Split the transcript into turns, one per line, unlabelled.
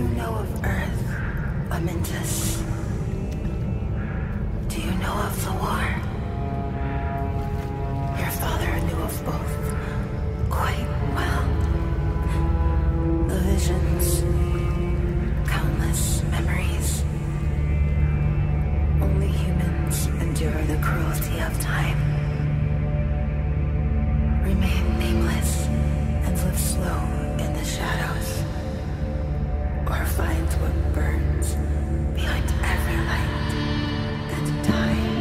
of Earth, Amintus. Do you know of the war? Your father knew of both quite well. The visions, countless memories. Only humans endure the cruelty of time. Remain or find what burns behind every light that dies.